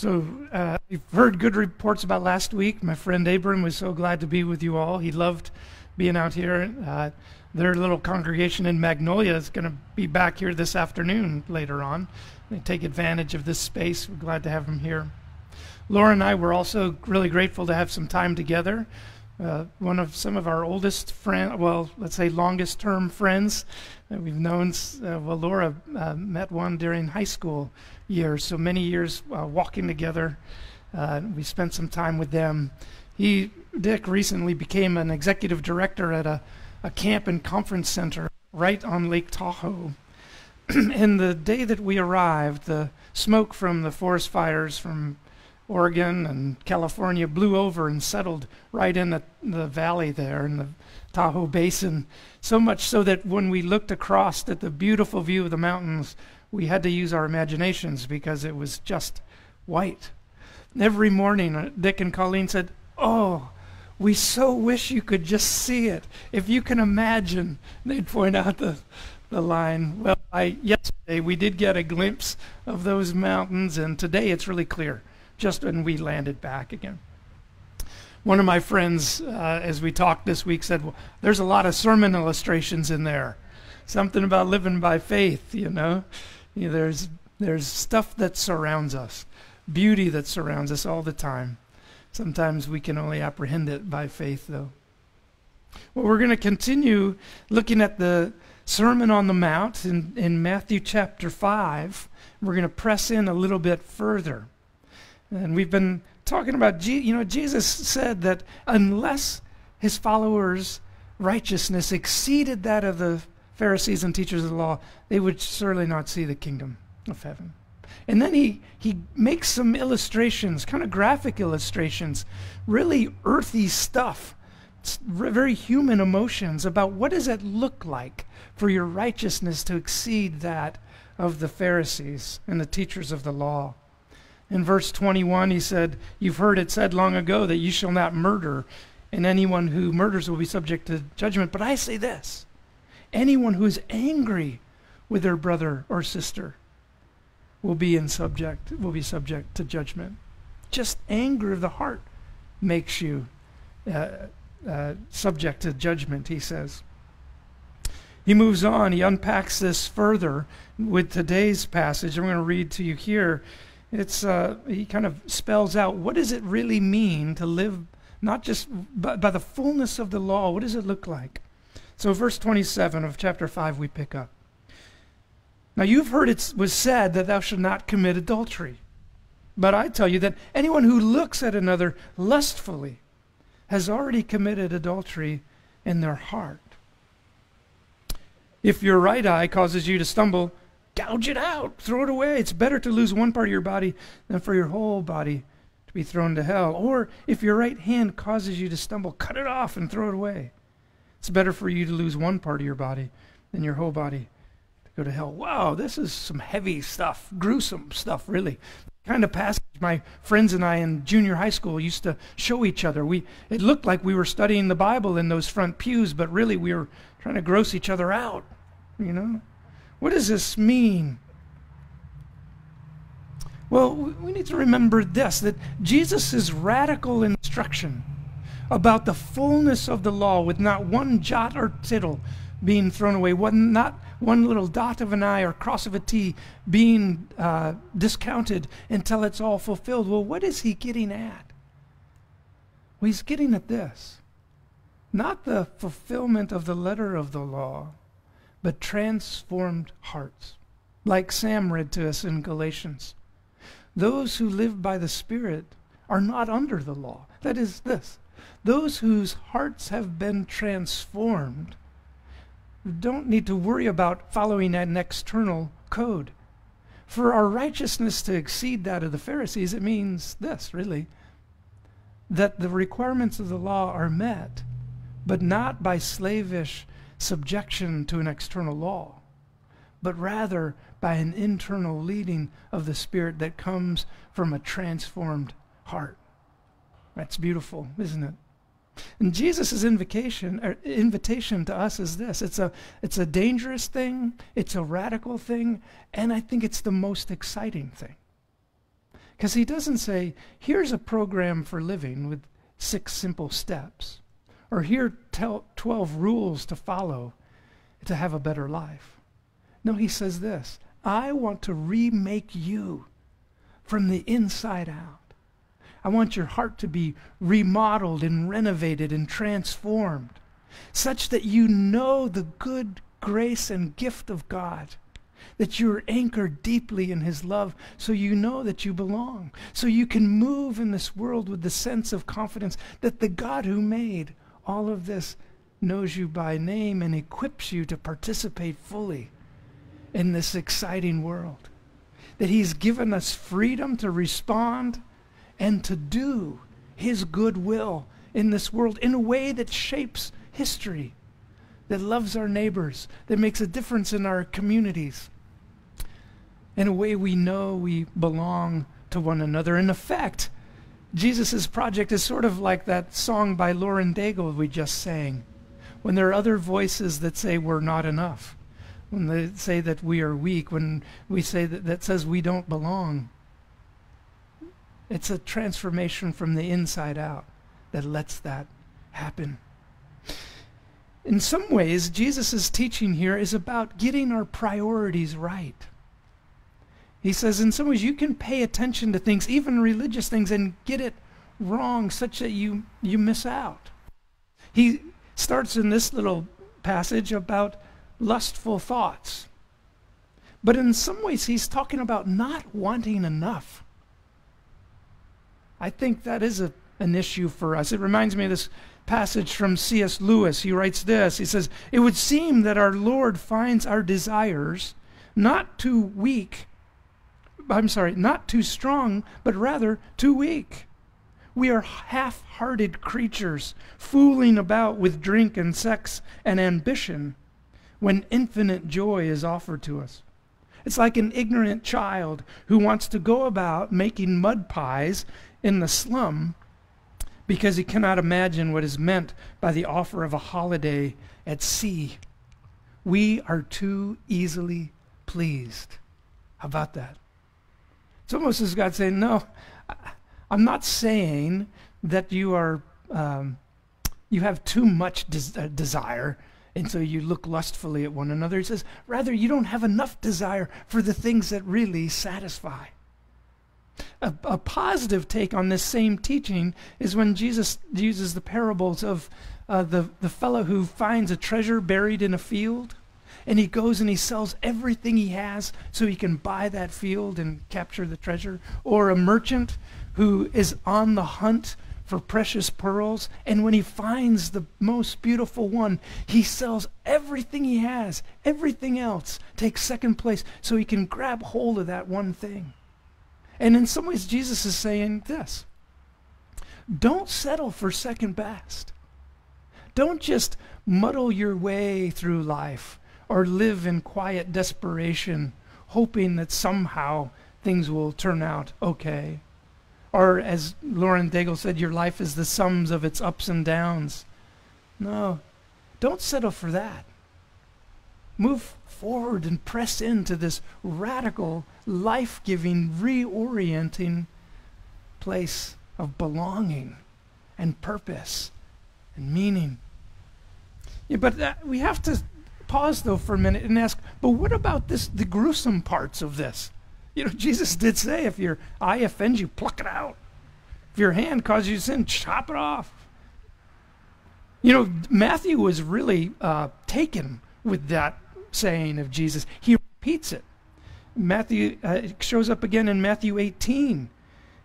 So, uh, you've heard good reports about last week. My friend Abram was so glad to be with you all. He loved being out here. Uh, their little congregation in Magnolia is going to be back here this afternoon later on. They take advantage of this space. We're glad to have them here. Laura and I were also really grateful to have some time together. Uh, one of some of our oldest friend, well, let's say longest term friends that we've known. Uh, well, Laura uh, met one during high school years, so many years uh, walking together. Uh, we spent some time with them. He, Dick, recently became an executive director at a, a camp and conference center right on Lake Tahoe. and the day that we arrived, the smoke from the forest fires from Oregon and California blew over and settled right in the, the valley there in the Tahoe Basin. So much so that when we looked across at the beautiful view of the mountains, we had to use our imaginations because it was just white. Every morning, uh, Dick and Colleen said, Oh, we so wish you could just see it. If you can imagine, they'd point out the, the line. Well, I, yesterday we did get a glimpse of those mountains, and today it's really clear just when we landed back again. One of my friends, uh, as we talked this week, said, well, There's a lot of sermon illustrations in there. Something about living by faith, you know. You know there's, there's stuff that surrounds us, beauty that surrounds us all the time. Sometimes we can only apprehend it by faith, though. Well, we're going to continue looking at the Sermon on the Mount in, in Matthew chapter 5. We're going to press in a little bit further. And we've been talking about, you know, Jesus said that unless his followers' righteousness exceeded that of the Pharisees and teachers of the law, they would surely not see the kingdom of heaven. And then he, he makes some illustrations, kind of graphic illustrations, really earthy stuff, very human emotions about what does it look like for your righteousness to exceed that of the Pharisees and the teachers of the law. In verse 21, he said, You've heard it said long ago that you shall not murder, and anyone who murders will be subject to judgment. But I say this anyone who is angry with their brother or sister will be in subject will be subject to judgment. Just anger of the heart makes you uh, uh, subject to judgment, he says. He moves on, he unpacks this further with today's passage. I'm going to read to you here it's uh, he kind of spells out what does it really mean to live not just by, by the fullness of the law. What does it look like? So, verse 27 of chapter 5, we pick up. Now, you've heard it was said that thou shalt not commit adultery. But I tell you that anyone who looks at another lustfully has already committed adultery in their heart. If your right eye causes you to stumble, gouge it out, throw it away. It's better to lose one part of your body than for your whole body to be thrown to hell. Or if your right hand causes you to stumble, cut it off and throw it away. It's better for you to lose one part of your body than your whole body to go to hell. Wow, this is some heavy stuff, gruesome stuff, really. Kind of passage my friends and I in junior high school used to show each other. We it looked like we were studying the Bible in those front pews, but really we were trying to gross each other out, you know? What does this mean? Well, we need to remember this that Jesus' radical instruction about the fullness of the law, with not one jot or tittle being thrown away, one, not one little dot of an I or cross of a T being uh, discounted until it's all fulfilled. Well, what is he getting at? Well, he's getting at this not the fulfillment of the letter of the law, but transformed hearts, like Sam read to us in Galatians. Those who live by the Spirit are not under the law. That is this those whose hearts have been transformed don't need to worry about following an external code. For our righteousness to exceed that of the Pharisees, it means this, really that the requirements of the law are met, but not by slavish subjection to an external law, but rather by an internal leading of the Spirit that comes from a transformed heart. That's beautiful, isn't it? And Jesus' invitation, er, invitation to us is this it's a, it's a dangerous thing, it's a radical thing, and I think it's the most exciting thing. Because he doesn't say, here's a program for living with six simple steps, or here tell 12 rules to follow to have a better life. No, he says this I want to remake you from the inside out. I want your heart to be remodeled and renovated and transformed such that you know the good grace and gift of God that you're anchored deeply in His love, so you know that you belong, so you can move in this world with the sense of confidence that the God who made all of this knows you by name and equips you to participate fully in this exciting world. That He's given us freedom to respond and to do His good will in this world in a way that shapes history, that loves our neighbors, that makes a difference in our communities, in a way we know we belong to one another. In effect, Jesus' project is sort of like that song by Lauren Daigle we just sang. When there are other voices that say we're not enough, when they say that we are weak, when we say that that says we don't belong. It's a transformation from the inside out that lets that happen. In some ways, Jesus' teaching here is about getting our priorities right. He says, in some ways, you can pay attention to things, even religious things, and get it wrong such that you, you miss out. He starts in this little passage about lustful thoughts. But in some ways, he's talking about not wanting enough. I think that is a, an issue for us. It reminds me of this passage from C.S. Lewis. He writes this He says, It would seem that our Lord finds our desires not too weak I'm sorry, not too strong, but rather too weak. We are half hearted creatures, fooling about with drink and sex and ambition when infinite joy is offered to us. It's like an ignorant child who wants to go about making mud pies in the slum because he cannot imagine what is meant by the offer of a holiday at sea. We are too easily pleased. How about that? It's almost as God saying, No, I'm not saying that you are um, you have too much des- uh, desire and so you look lustfully at one another. He says, rather, you don't have enough desire for the things that really satisfy. A, a, positive take on this same teaching is when Jesus uses the parables of uh, the, the fellow who finds a treasure buried in a field and he goes and he sells everything he has so he can buy that field and capture the treasure. Or a merchant who is on the hunt for precious pearls, and when he finds the most beautiful one, he sells everything he has, everything else takes second place so he can grab hold of that one thing. And in some ways, Jesus is saying this don't settle for second best. Don't just muddle your way through life or live in quiet desperation, hoping that somehow things will turn out okay. Or, as Lauren Daigle said, your life is the sums of its ups and downs. No, don't settle for that. Move forward and press into this radical, life giving, reorienting place of belonging and purpose and meaning. Yeah, but uh, we have to pause though for a minute and ask, but what about this the gruesome parts of this? You know, Jesus did say if your eye offends you, pluck it out. If your hand causes you sin, chop it off. You know, Matthew was really uh, taken with that saying of Jesus. He repeats it. Matthew uh, it shows up again in Matthew 18.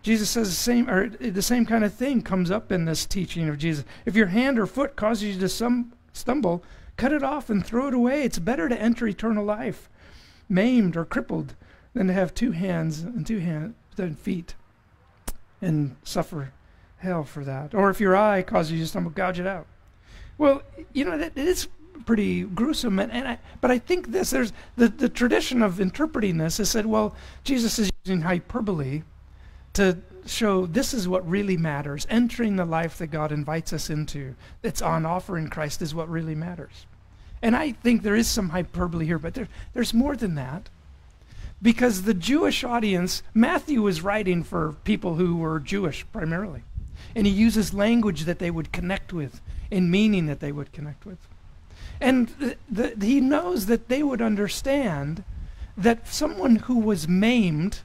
Jesus says the same, or the same kind of thing comes up in this teaching of Jesus. If your hand or foot causes you to some, stumble, Cut it off and throw it away. It's better to enter eternal life maimed or crippled than to have two hands and two hands and feet and suffer hell for that. Or if your eye causes you to stumble, gouge it out. Well, you know, that, it is pretty gruesome. And, and I, but I think this, there's the, the tradition of interpreting this has said, well, Jesus is using hyperbole to show this is what really matters. Entering the life that God invites us into, that's on offer in Christ, is what really matters. And I think there is some hyperbole here, but there, there's more than that. because the Jewish audience, Matthew was writing for people who were Jewish primarily. And he uses language that they would connect with and meaning that they would connect with. And the, the, he knows that they would understand that someone who was maimed,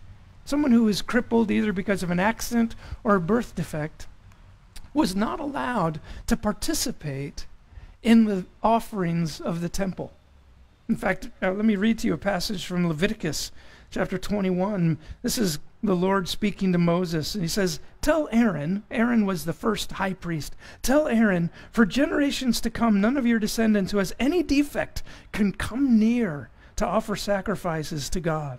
someone who was crippled either because of an accident or a birth defect, was not allowed to participate in the offerings of the temple. In fact, uh, let me read to you a passage from Leviticus chapter 21. This is the Lord speaking to Moses, and he says, Tell Aaron, Aaron was the first high priest, tell Aaron, for generations to come, none of your descendants who has any defect can come near to offer sacrifices to God.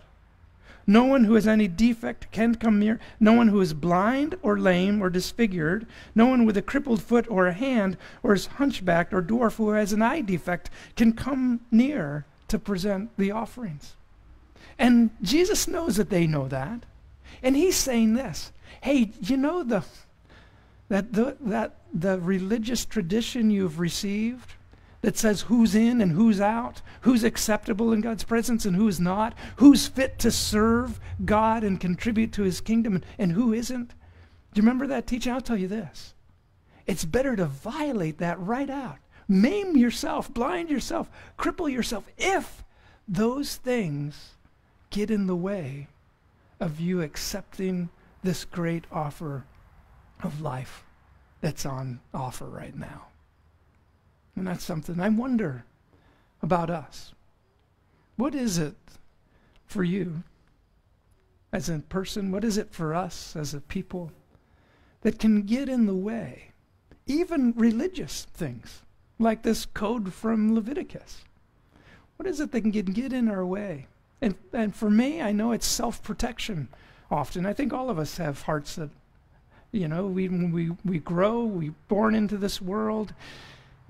No one who has any defect can come near. No one who is blind or lame or disfigured. No one with a crippled foot or a hand or is hunchbacked or dwarf who has an eye defect can come near to present the offerings. And Jesus knows that they know that. And he's saying this hey, you know the, that, the, that the religious tradition you've received that says who's in and who's out, who's acceptable in God's presence and who's not, who's fit to serve God and contribute to his kingdom and, who isn't. Do you remember that teaching? I'll tell you this. It's better to violate that right out. Maim yourself, blind yourself, cripple yourself if those things get in the way of you accepting this great offer of life that's on offer right now. And that's something I wonder about us. What is it for you as a person? What is it for us as a people that can get in the way? Even religious things, like this code from Leviticus. What is it that can get, in our way? And, and for me, I know it's self protection often. I think all of us have hearts that, you know, we, we, we grow, we're born into this world,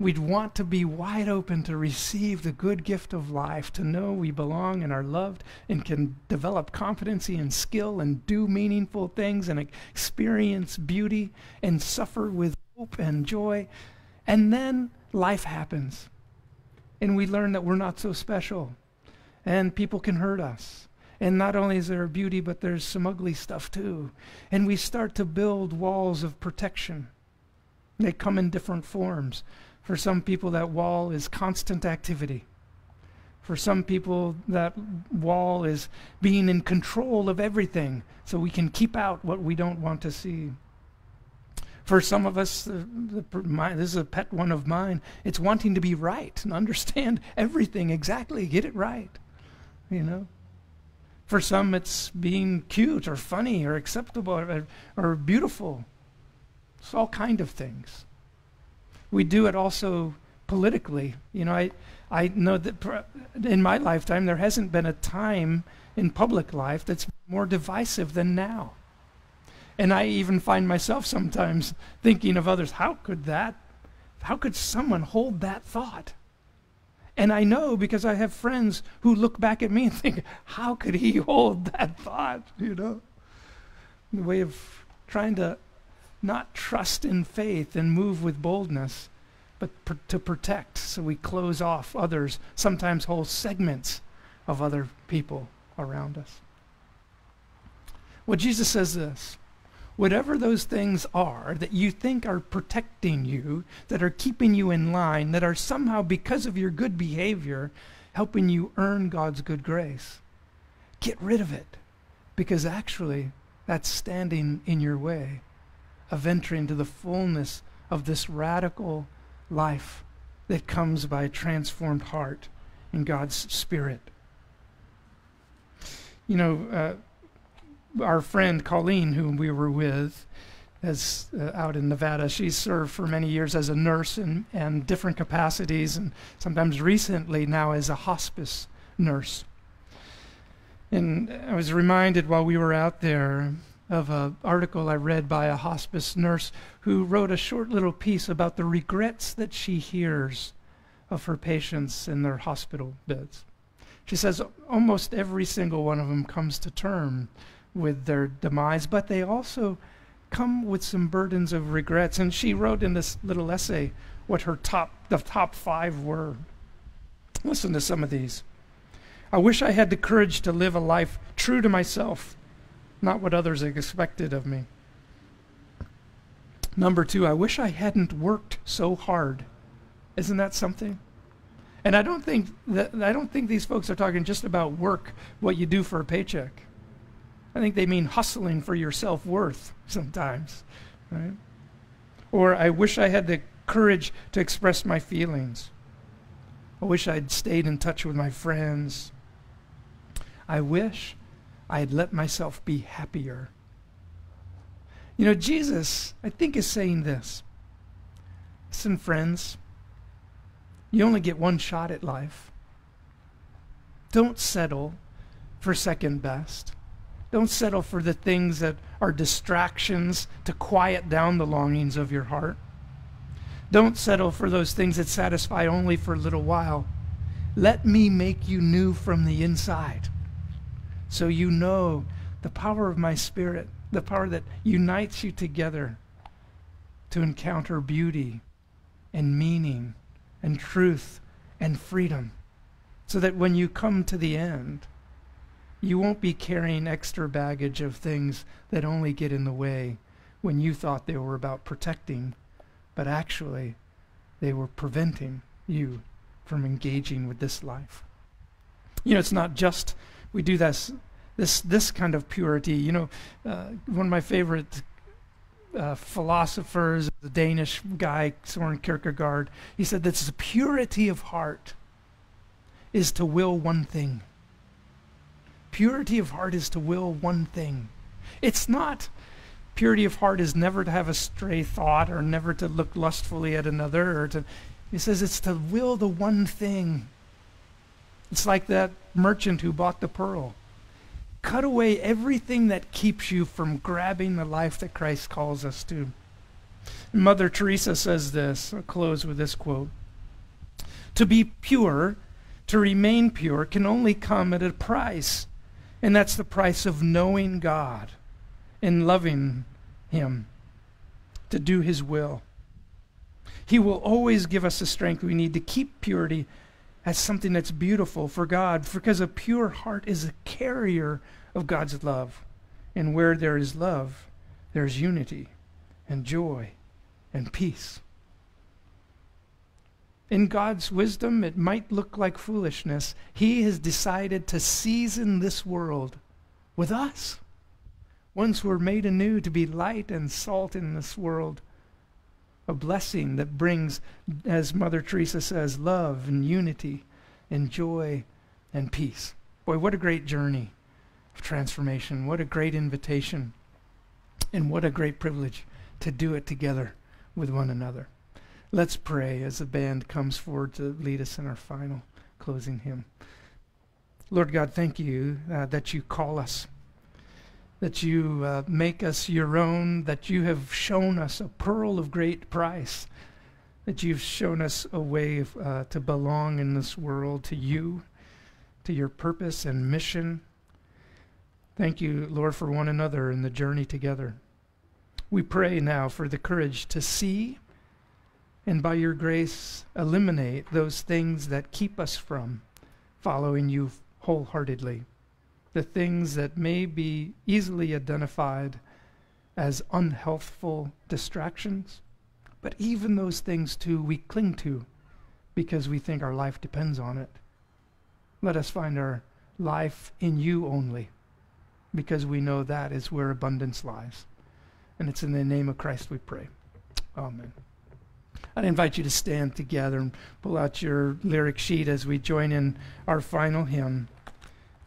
We'd want to be wide open to receive the good gift of life, to know we belong and are loved and can develop competency and skill and do meaningful things and experience beauty and suffer with hope and joy. And then life happens. And we learn that we're not so special. And people can hurt us. And not only is there beauty, but there's some ugly stuff too. And we start to build walls of protection. They come in different forms. For some people, that wall is constant activity. For some people, that wall is being in control of everything so we can keep out what we don't want to see. For some of us, uh, the, my, this is a pet one of mine, it's wanting to be right and understand everything exactly, get it right. You know? For some, it's being cute or funny or acceptable or, or beautiful. It's all kind of things we do it also politically. You know, I, I know that in my lifetime there hasn't been a time in public life that's more divisive than now. And I even find myself sometimes thinking of others, how could that, how could someone hold that thought? And I know because I have friends who look back at me and think, how could he hold that thought? You know? The way of trying to not trust in faith and move with boldness, but pr- to protect. So we close off others, sometimes whole segments of other people around us. Well, Jesus says this whatever those things are that you think are protecting you, that are keeping you in line, that are somehow, because of your good behavior, helping you earn God's good grace, get rid of it. Because actually, that's standing in your way of entering to the fullness of this radical life that comes by a transformed heart in God's Spirit. You know, uh, our friend Colleen, whom we were with, as uh, out in Nevada, she served for many years as a nurse in, in different capacities, and sometimes recently now as a hospice nurse. And I was reminded while we were out there of an article I read by a hospice nurse who wrote a short little piece about the regrets that she hears of her patients in their hospital beds. She says almost every single one of them comes to term with their demise, but they also come with some burdens of regrets. And she wrote in this little essay what her top, the top five were. Listen to some of these. I wish I had the courage to live a life true to myself, not what others expected of me. Number two, I wish I hadn't worked so hard. Isn't that something? And I don't think that I don't think these folks are talking just about work, what you do for a paycheck. I think they mean hustling for your self-worth sometimes, right? Or I wish I had the courage to express my feelings. I wish I'd stayed in touch with my friends. I wish I had let myself be happier. You know, Jesus, I think, is saying this. Listen, friends, you only get one shot at life. Don't settle for second best. Don't settle for the things that are distractions to quiet down the longings of your heart. Don't settle for those things that satisfy only for a little while. Let me make you new from the inside so you know the power of my spirit, the power that unites you together to encounter beauty and meaning and truth and freedom. So that when you come to the end, you won't be carrying extra baggage of things that only get in the way when you thought they were about protecting, but actually they were preventing you from engaging with this life. You know, it's not just we do this this this kind of purity. You know, uh, one of my favorite uh, philosophers, the Danish guy Soren Kierkegaard, he said that the purity of heart is to will one thing. Purity of heart is to will one thing. It's not purity of heart is never to have a stray thought or never to look lustfully at another or to he says it's to will the one thing. It's like that merchant who bought the pearl. Cut away everything that keeps you from grabbing the life that Christ calls us to. Mother Teresa says this. I'll close with this quote. To be pure, to remain pure, can only come at a price. And that's the price of knowing God and loving Him, to do His will. He will always give us the strength we need to keep purity as something that's beautiful for God, because a pure heart is a carrier of God's love. And where there is love, there is unity and joy and peace. In God's wisdom, it might look like foolishness. He has decided to season this world with us. Once we're made anew to be light and salt in this world. A blessing that brings, as Mother Teresa says, love and unity and joy and peace. Boy, what a great journey of transformation. What a great invitation. And what a great privilege to do it together with one another. Let's pray as the band comes forward to lead us in our final closing hymn. Lord God, thank you uh, that you call us, that you uh, make us your own, that you have shown us a pearl of great price, that you've shown us a way uh, to belong in this world to you, to your purpose and mission. Thank you, Lord, for one another in the journey together. We pray now for the courage to see and by your grace eliminate those things that keep us from following you wholeheartedly. The things that may be easily identified as unhealthful distractions, but even those things too we cling to because we think our life depends on it. Let us find our life in you only because we know that is where abundance lies. And it's in the name of Christ we pray. Amen. I'd invite you to stand together and pull out your lyric sheet as we join in our final hymn.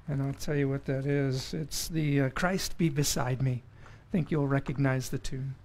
And I'll tell you what that is. It's the uh, Christ Be Beside Me. I think you'll recognize the tune.